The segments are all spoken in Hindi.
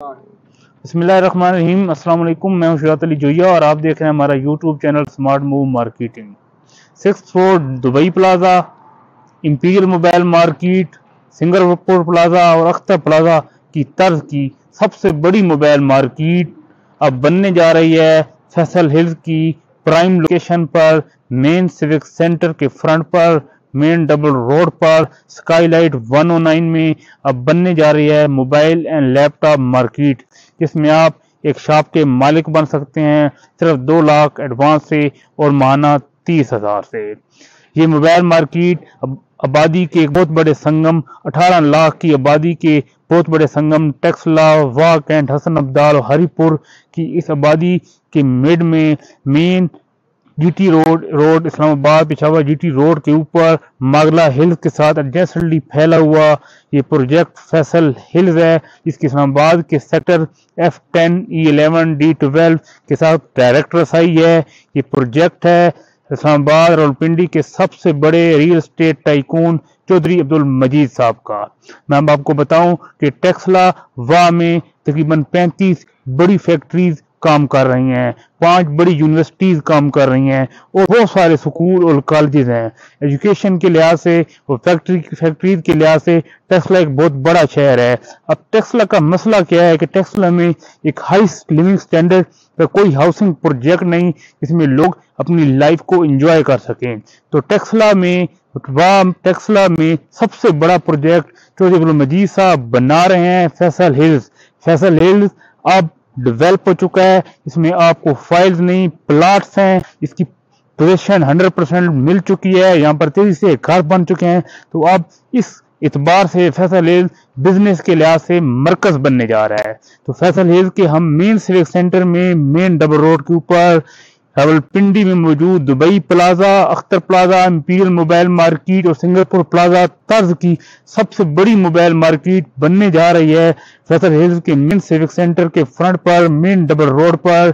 बसमीम वालेकुम मैं शुरात अली जोया और आप देख रहे हैं हमारा YouTube channel smart move marketing six floor Dubai Plaza Imperial Mobile Market Singapore Plaza और अख्तर प्लाजा की तर्ज की सबसे बड़ी मोबाइल मार्केट अब बनने जा रही है फैसल हिल्स की प्राइम लोकेशन पर मेन सिविक सेंटर के फ्रंट पर। मेन डबल रोड पर स्काईलाइट 109 में अब बनने जा रही है मोबाइल एंड लैपटॉप मार्केट जिसमें आप एक शॉप के मालिक बन सकते हैं सिर्फ़ दो लाख एडवांस से और माहाना तीस हज़ार से। ये मोबाइल मार्केट आबादी के एक बहुत बड़े संगम 18 लाख की आबादी के बहुत बड़े संगम टेक्सला वाक एंड हसन अब्दाल हरिपुर की इस आबादी के मिड में main GT road road Islamabad Peshawar GT road के ऊपर मागला हिल्स के साथ एडजेंटली फैला हुआ ये प्रोजेक्ट फैसल हिल्स है। इसके इस्लामाबाद के sector F ten E eleven D twelve के साथ डायरेक्ट रसाई है। ये प्रोजेक्ट है इस्लामाबाद रावलपिंडी के सबसे बड़े real estate tycoon Chaudhry Abdul Majeed साहब का। मैं आपको बताऊँ कि टेक्सला वाह में तकरीबन 35 बड़ी फैक्ट्रीज काम कर रही हैं, पाँच बड़ी यूनिवर्सिटीज काम कर रही हैं, और बहुत सारे स्कूल और कॉलेजेस हैं। एजुकेशन के लिहाज से और फैक्ट्री फैक्ट्रीज के लिहाज से टेक्सला एक बहुत बड़ा शहर है। अब टेक्सला का मसला क्या है कि टेक्सला में एक हाई लिविंग स्टैंडर्ड का कोई हाउसिंग प्रोजेक्ट नहीं, जिसमें लोग अपनी लाइफ को इंजॉय कर सकें। तो टेक्सला में टेक्सला में सबसे बड़ा प्रोजेक्ट चौधरी मजीद साहब बना रहे हैं फैसल हिल्स फैसल हिल्स अब डेवलप हो चुका है, इसमें आपको फाइल्स नहीं प्लाट्स हैं, इसकी पोजिशन 100 परसेंट मिल चुकी है, यहाँ पर तेज़ी से घर बन चुके हैं। तो अब इस इतबार से फैसल हिल बिज़नेस के लिहाज से मरकज बनने जा रहा है। तो फैसल हिल के हम मेन सिविक सेंटर में मेन डबल रोड के ऊपर रावलपिंडी में मौजूद Dubai Plaza, Akhtar Plaza Imperial Mobile Market और सिंगापुर प्लाजा तर्ज की सबसे बड़ी मोबाइल मार्केट बनने जा रही है। फैसल हिल्स के मेन सिविक सेंटर के फ्रंट पर, मेन डबल रोड पर,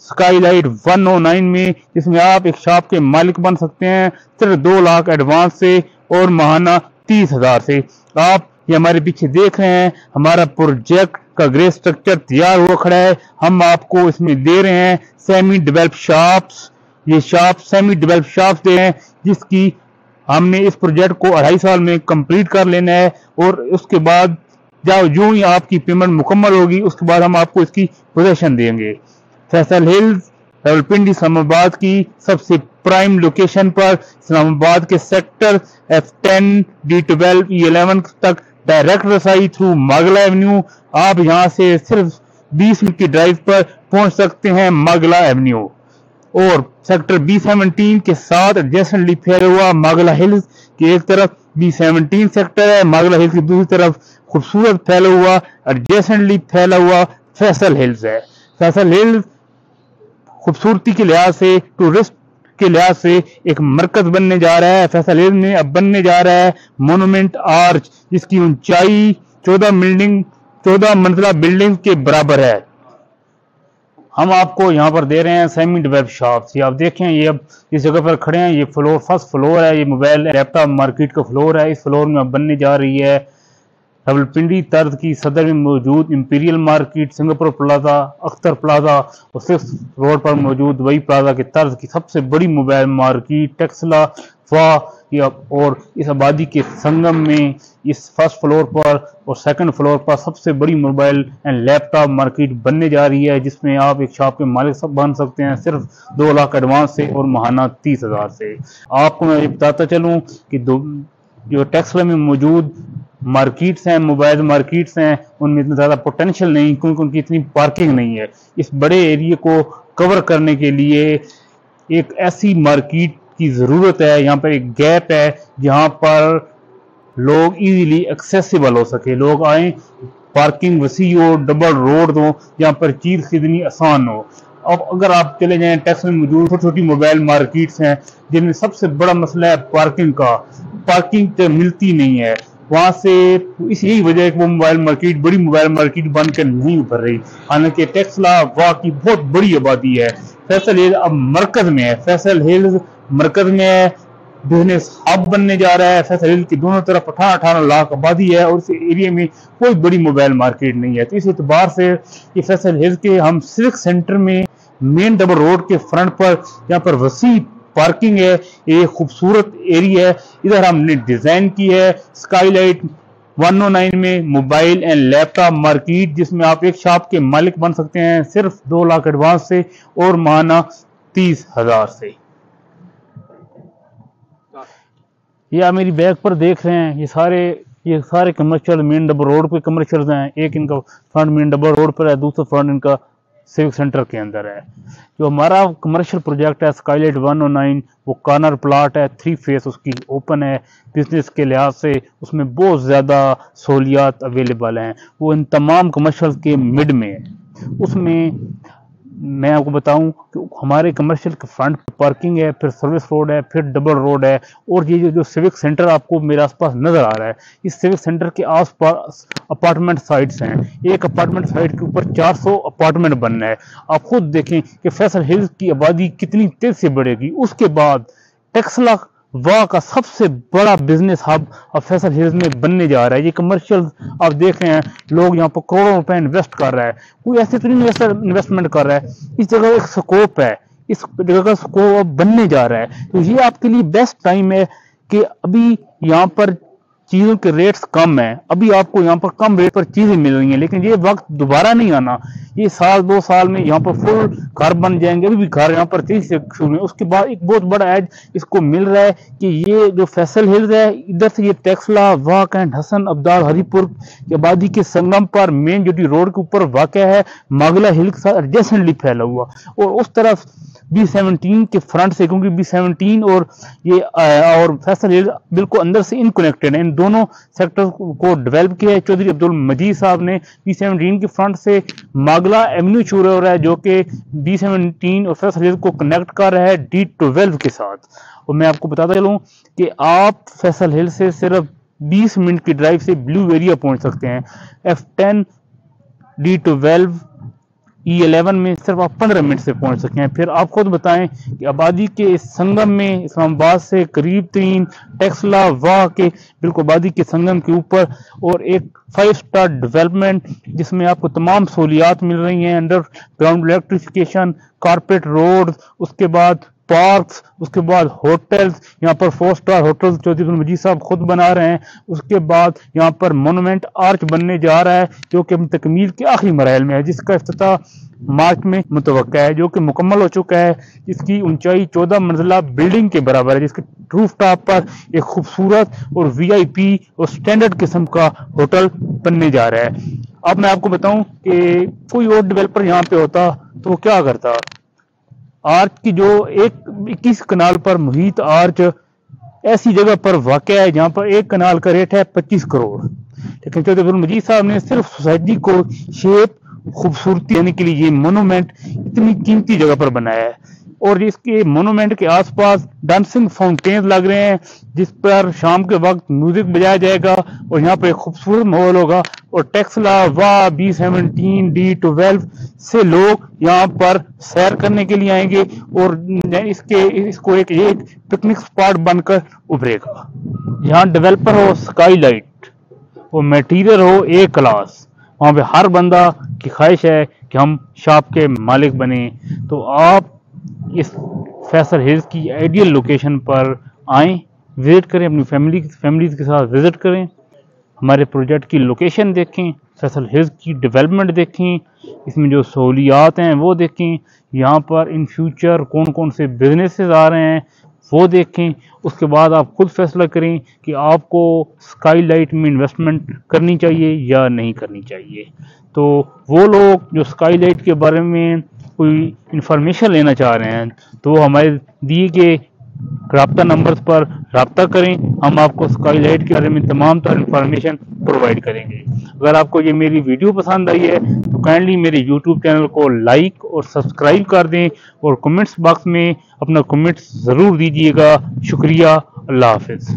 स्काईलाइट 109 में, जिसमें आप एक शॉप के मालिक बन सकते हैं, सिर्फ़ दो लाख एडवांस से और महाना तीस हज़ार से। आप ये हमारे पीछे देख रहे हैं, हमारा प्रोजेक्ट का ग्रे स्ट्रक्चर तैयार हुआ खड़ा है, हम आपको इसमें दे रहे हैं सेमी डेवलप शॉप्स ये शॉप सेमी डेवलप शॉप्स दे रहे हैं, जिसकी हमने इस प्रोजेक्ट को अढ़ाई साल में कंप्लीट कर लेना है, और उसके बाद जब जो ही आपकी पेमेंट मुकम्मल होगी, उसके बाद हम आपको इसकी पोजेशन देंगे। फैसल हिल्स, रावलपिंडी, इस्लामाबाद की सबसे प्राइम लोकेशन पर, इस्लामाबाद के sector F ten D twelve E eleven तक डायरेक्ट रसाई थ्रू मागला एवेन्यू। आप यहाँ से सिर्फ़ 20 मिनट की ड्राइव पर पहुँच सकते हैं मागला एवेन्यू। और सेक्टर बी सेवनटीन के साथ एडजेसेंटली फैला हुआ मागला हिल्स की एक तरफ़ बी सेवनटीन सेक्टर है, मागला हिल्स की दूसरी तरफ़ खूबसूरत फैला हुआ एडजेसेंटली फैला हुआ फैसल हिल्स है। फैसल हिल्स खूबसूरती के लिहाज से टूरिस्ट के लिहाज से एक मरकज बनने जा रहा है, फैसल अब बनने जा रहा है मोनूमेंट आर्च जिसकी ऊंचाई चौदह बिल्डिंग चौदह मंजिला बिल्डिंग के बराबर है। हम आपको यहाँ पर दे रहे हैं सेमी वेब शॉप ये आप देखें ये अब इस जगह पर खड़े हैं, ये फ्लोर फ़र्स्ट फ्लोर है, ये मोबाइल लैपटॉप मार्केट का फ्लोर है, इस फ्लोर में अब बनने जा रही है। रवलपिंडी तर्ज की सदर में मौजूद Imperial Market, Singapore Plaza, Akhtar Plaza और सिक्स रोड पर मौजूद दुबई प्लाजा के तर्ज की सबसे बड़ी मोबाइल मार्केट, टेक्सला वाह और इस आबादी के संगम में इस फ़र्स्ट फ्लोर पर और सेकंड फ्लोर पर सबसे बड़ी मोबाइल एंड लैपटॉप मार्केट बनने जा रही है, जिसमें आप एक शॉप के मालिक सब बन सकते हैं सिर्फ़ दो लाख एडवांस से और महाना तीस हज़ार से। आपको मैं ये बताता चलूँ कि दो जो टेक्सला में मौजूद मार्केट्स हैं मोबाइल मार्केट्स हैं, उनमें इतना ज़्यादा पोटेंशियल नहीं, क्योंकि उनकी इतनी पार्किंग नहीं है। इस बड़े एरिए को कवर करने के लिए एक ऐसी मार्केट की ज़रूरत है, यहाँ पर एक गैप है, जहाँ पर लोग इजीली एक्सेसिबल हो सके। लोग आए पार्किंग वसी हो डबल रोड हो जहाँ पर चीज़ खरीदनी आसान हो। अब अगर आप चले जाएँ, टैक्स में मौजूद छोटी छोटी मोबाइल मार्केट्स हैं, जिनमें सबसे बड़ा मसला है पार्किंग का। पार्किंग तो मिलती नहीं है। वहाँ से इस यही वजह है कि वो मोबाइल मार्केट बड़ी मोबाइल मार्केट बनकर नहीं उभर रही। हालाँकि टेक्सला वाह की बहुत बड़ी आबादी है। फैसल हिल अब मरकज में है। फैसल हिल्स मरकज में है। बिज़नेस हब बनने जा रहा है। फैसल हिल की दोनों तरफ़ अठारह अठारह लाख आबादी है और इस एरिया में कोई बड़ी मोबाइल मार्केट नहीं है। तो इस एतबार से ये फैसल हिल के हम सिल्क सेंटर में मेन डबल रोड के फ्रंट पर यहाँ पर वसी पार्किंग है, ये खूबसूरत एरिया है। इधर हमने डिज़ाइन की है स्काईलाइट 109 में मोबाइल एंड लैपटॉप मार्केट जिसमें आप एक शॉप के मालिक बन सकते हैं सिर्फ़ दो लाख एडवांस से और माना तीस हज़ार से। ये आप मेरी बैग पर देख रहे हैं, ये सारे ये सारे कमर्शियल मेन डबल रोड पे कमर्शियल हैं। एक इनका फ्रंट मेन डबल रोड पर है, दूसरा फ्रंट इनका सिविक सेंटर के अंदर है। जो हमारा कमर्शियल प्रोजेक्ट है स्काईलाइट 109 वो कॉर्नर प्लाट है थ्री फेस उसकी ओपन है। बिज़नेस के लिहाज से उसमें बहुत ज़्यादा सहूलियात अवेलेबल हैं। वो इन तमाम कमर्शियल के मिड में है। उसमें मैं आपको बताऊँ कि हमारे कमर्शियल के फ्रंट पार्किंग है फिर सर्विस रोड है फिर डबल रोड है और ये जो, सिविक सेंटर आपको मेरे आसपास नज़र आ रहा है इस सिविक सेंटर के आसपास अपार्टमेंट साइट्स हैं। एक अपार्टमेंट साइट के ऊपर 400 अपार्टमेंट बनना है। आप खुद देखें कि फैसल हिल्स की आबादी कितनी तेज से बढ़ेगी। उसके बाद टेक्सला वाह का सबसे बड़ा बिज़नेस हब अब फैसल हिल्स में बनने जा रहा है। ये कमर्शियल आप देख रहे हैं, लोग यहाँ पर करोड़ों रुपए इन्वेस्ट कर रहा है। कोई ऐसे तो नहीं इन्वेस्टमेंट कर रहा है। इस जगह एक स्कोप है। इस जगह का स्कोप अब बनने जा रहा है। तो ये आपके लिए बेस्ट टाइम है कि अभी यहाँ पर चीज़ों के रेट्स कम है। अभी आपको यहाँ पर कम रेट पर चीज़ें मिल रही हैं, लेकिन ये वक्त दोबारा नहीं आना। ये साल, दो साल में यहाँ पर फुल घर बन जाएँगे, अभी भी घर यहाँ पर तेज़ी से शुरू है। उसके बाद एक बहुत बड़ा एज इसको मिल रहा है कि ये जो फैसल हिल्स है, इधर से ये टेक्सला, वाक एंड हसन, अब्दाल, हरीपुर की आबादी के संगम पर मेन जो रोड के ऊपर वाक़ है, मागला हिल के साथ एडजेसेंटली फैला हुआ। और उस तरफ़ बी सेवनटीन के फ्रंट से, क्योंकि बी सेवनटीन और ये और फैसल हिल बिल्कुल अंदर से इनकनेक्टेड है। इन दोनों सेक्टर को डेवलप किया है। चौधरी अब्दुल मजीद साहब ने बी सेवनटीन के फ्रंट से मागला एवेन्यू चूर हो रहा है जो कि बी सेवनटीन और हिल को कनेक्ट कर रहा है डी ट्वेल्व के साथ। और मैं आपको बताता चलूँ कि आप फैसल हिल से सिर्फ़ 20 मिनट की ड्राइव से ब्लू एरिया पहुँच सकते हैं। F ten D twelve E eleven में सिर्फ़ आप पंद्रह मिनट से पहुँच सके। हैं फिर आप खुद बताएँ कि आबादी के इस संगम में, इस्लामाबाद से करीब तीन, टेक्सला, वाह के, बिल्कुल आबादी के संगम के ऊपर और एक फाइव स्टार डेवलपमेंट जिसमें आपको तमाम सहूलियात मिल रही हैं। Underground electrification carpet road उसके बाद पार्क्स, उसके बाद होटल्स, यहाँ पर four star hotel Chaudhry Majeed साहब खुद बना रहे हैं। उसके बाद यहाँ पर मोनूमेंट आर्च बनने जा रहा है, जो कि तकमील के आखिरी मराहल में है, जिसका अफ्ताह मार्च में मुतव है, जो कि मुकम्मल हो चुका है। जिसकी ऊंचाई चौदह मंजिला बिल्डिंग के बराबर है, जिसके रूफ टॉप पर एक खूबसूरत और वीआईपी और स्टैंडर्ड किस्म का होटल बनने जा रहा है। अब मैं आपको बताऊँ कि कोई और डेवलपर यहाँ पे होता तो वो क्या करता? आर्च की जो एक इक्कीस कनाल पर मुहित आर्च ऐसी जगह पर वाक़ है जहाँ पर एक कनाल का रेट है पच्चीस करोड़। लेकिन चौधरी मजीद साहब ने सिर्फ़ सोसाइटी को शेप, खूबसूरती देने के लिए ये मोनूमेंट इतनी कीमती जगह पर बनाया है। और इसके मोनूमेंट के आसपास डांसिंग फाउंटेन लग रहे हैं, जिस पर शाम के वक्त म्यूज़िक बजाया जाएगा और यहाँ पर एक खूबसूरत माहौल होगा। और टेक्सला वाह बी सेवनटीन डी ट्वेल्व से लोग यहाँ पर सैर करने के लिए आएँगे और इसके, इसको एक ये पिकनिक स्पॉट बनकर उभरेगा। यहाँ डेवलपर हो स्काई लाइट और मटेरियल हो ए क्लास वहाँ पे हर बंदा की ख्वाहिश है कि हम शॉप के मालिक बने। तो आप इस फैसल हिल्स की आइडियल लोकेशन पर आएँ, विज़िट करें, अपनी फैमिली, फैमिलीज़ के साथ विज़िट करें, हमारे प्रोजेक्ट की लोकेशन देखें, फैसल हिल्स की डेवलपमेंट देखें, इसमें जो सहूलियात हैं वो देखें, यहाँ पर इन फ्यूचर कौन कौन से बिजनेसेस आ रहे हैं वो देखें, उसके बाद आप खुद फैसला करें कि आपको स्काई लाइट में इन्वेस्टमेंट करनी चाहिए या नहीं करनी चाहिए। तो वो लोग जो स्काई लाइट के बारे में कोई इन्फॉर्मेशन लेना चाह रहे हैं तो हमारे दिए गए रबता नंबर पर रबता करें। हम आपको स्काई लाइट के बारे में तमाम तरह इन्फॉर्मेशन प्रोवाइड करेंगे। अगर आपको ये मेरी वीडियो पसंद आई है तो काइंडली मेरे यूट्यूब चैनल को लाइक और सब्सक्राइब कर दें और कमेंट्स बॉक्स में अपना कमेंट्स ज़रूर दीजिएगा। शुक्रिया। अल्लाह हाफिज़।